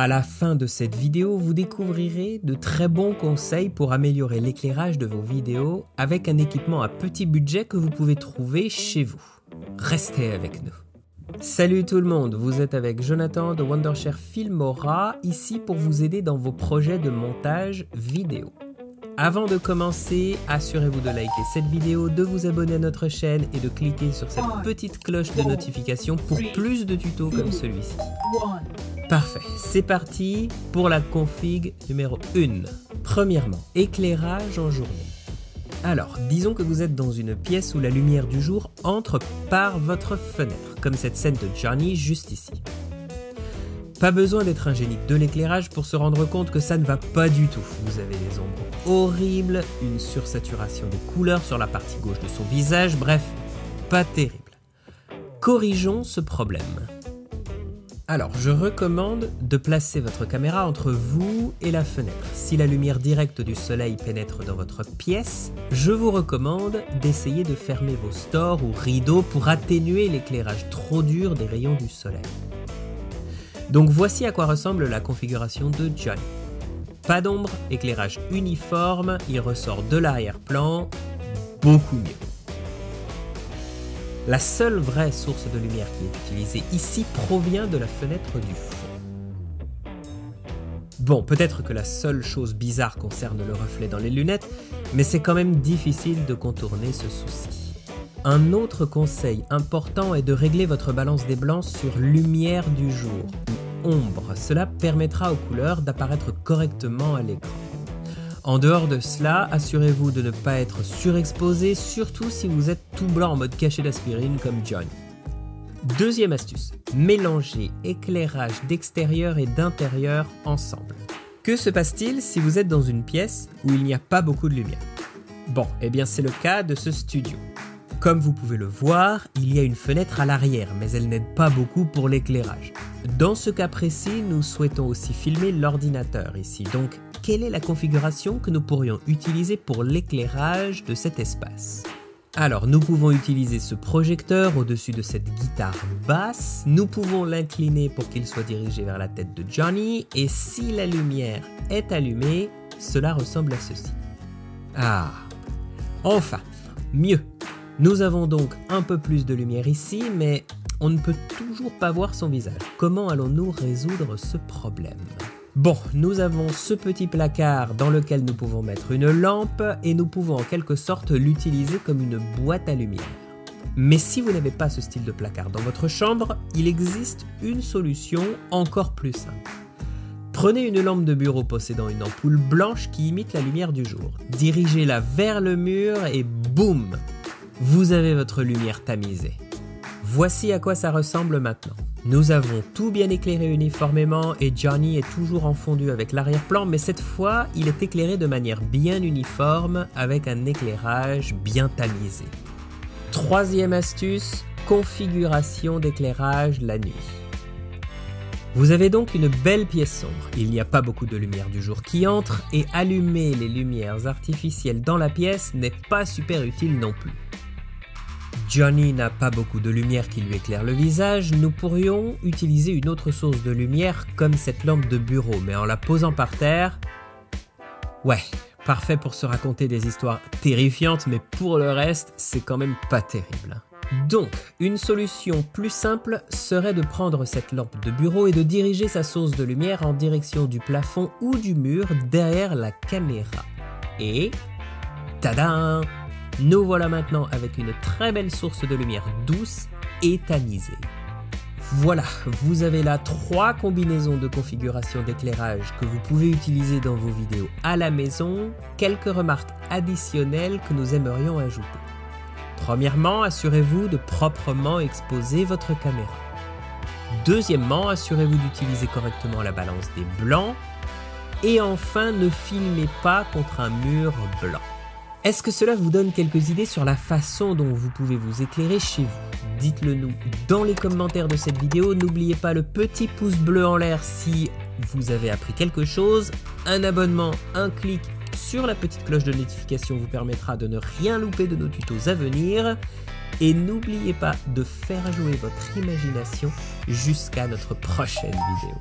À la fin de cette vidéo, vous découvrirez de très bons conseils pour améliorer l'éclairage de vos vidéos avec un équipement à petit budget que vous pouvez trouver chez vous. Restez avec nous. Salut tout le monde, vous êtes avec Jonathan de Wondershare Filmora, ici pour vous aider dans vos projets de montage vidéo. Avant de commencer, assurez-vous de liker cette vidéo, de vous abonner à notre chaîne et de cliquer sur cette petite cloche de notification pour plus de tutos comme celui-ci. Parfait, c'est parti pour la config numéro 1. Premièrement, éclairage en journée. Alors, disons que vous êtes dans une pièce où la lumière du jour entre par votre fenêtre, comme cette scène de Johnny juste ici. Pas besoin d'être un génie de l'éclairage pour se rendre compte que ça ne va pas du tout. Vous avez des ombres horribles, une sursaturation des couleurs sur la partie gauche de son visage, bref, pas terrible. Corrigeons ce problème. Alors, je recommande de placer votre caméra entre vous et la fenêtre. Si la lumière directe du soleil pénètre dans votre pièce, je vous recommande d'essayer de fermer vos stores ou rideaux pour atténuer l'éclairage trop dur des rayons du soleil. Donc voici à quoi ressemble la configuration de Johnny. Pas d'ombre, éclairage uniforme, il ressort de l'arrière-plan, beaucoup mieux. La seule vraie source de lumière qui est utilisée ici provient de la fenêtre du fond. Bon, peut-être que la seule chose bizarre concerne le reflet dans les lunettes, mais c'est quand même difficile de contourner ce souci. Un autre conseil important est de régler votre balance des blancs sur lumière du jour ou ombre. Cela permettra aux couleurs d'apparaître correctement à l'écran. En dehors de cela, assurez-vous de ne pas être surexposé, surtout si vous êtes tout blanc en mode cachet d'aspirine comme John. Deuxième astuce, mélangez éclairage d'extérieur et d'intérieur ensemble. Que se passe-t-il si vous êtes dans une pièce où il n'y a pas beaucoup de lumière? Bon, eh bien c'est le cas de ce studio. Comme vous pouvez le voir, il y a une fenêtre à l'arrière, mais elle n'aide pas beaucoup pour l'éclairage. Dans ce cas précis, nous souhaitons aussi filmer l'ordinateur ici, donc quelle est la configuration que nous pourrions utiliser pour l'éclairage de cet espace? Alors, nous pouvons utiliser ce projecteur au-dessus de cette guitare basse, nous pouvons l'incliner pour qu'il soit dirigé vers la tête de Johnny, et si la lumière est allumée, cela ressemble à ceci. Ah! Enfin, mieux Nous avons donc un peu plus de lumière ici, mais on ne peut toujours pas voir son visage. Comment allons-nous résoudre ce problème? Bon, nous avons ce petit placard dans lequel nous pouvons mettre une lampe et nous pouvons en quelque sorte l'utiliser comme une boîte à lumière. Mais si vous n'avez pas ce style de placard dans votre chambre, il existe une solution encore plus simple. Prenez une lampe de bureau possédant une ampoule blanche qui imite la lumière du jour. Dirigez-la vers le mur et boum Vous avez votre lumière tamisée. Voici à quoi ça ressemble maintenant. Nous avons tout bien éclairé uniformément et Johnny est toujours en fondu avec l'arrière-plan, mais cette fois, il est éclairé de manière bien uniforme avec un éclairage bien tamisé. Troisième astuce, configuration d'éclairage la nuit. Vous avez donc une belle pièce sombre, il n'y a pas beaucoup de lumière du jour qui entre et allumer les lumières artificielles dans la pièce n'est pas super utile non plus. Johnny n'a pas beaucoup de lumière qui lui éclaire le visage, nous pourrions utiliser une autre source de lumière comme cette lampe de bureau, mais en la posant par terre... Ouais, parfait pour se raconter des histoires terrifiantes, mais pour le reste, c'est quand même pas terrible. Donc, une solution plus simple serait de prendre cette lampe de bureau et de diriger sa source de lumière en direction du plafond ou du mur derrière la caméra. Et... Tadam nous voilà maintenant avec une très belle source de lumière douce et tamisée. Voilà, vous avez là trois combinaisons de configuration d'éclairage que vous pouvez utiliser dans vos vidéos à la maison. Quelques remarques additionnelles que nous aimerions ajouter. Premièrement, assurez-vous de proprement exposer votre caméra. Deuxièmement, assurez-vous d'utiliser correctement la balance des blancs. Et enfin, ne filmez pas contre un mur blanc. Est-ce que cela vous donne quelques idées sur la façon dont vous pouvez vous éclairer chez vous? Dites-le nous dans les commentaires de cette vidéo. N'oubliez pas le petit pouce bleu en l'air si vous avez appris quelque chose. Un abonnement, un clic sur la petite cloche de notification vous permettra de ne rien louper de nos tutos à venir. Et n'oubliez pas de faire jouer votre imagination jusqu'à notre prochaine vidéo.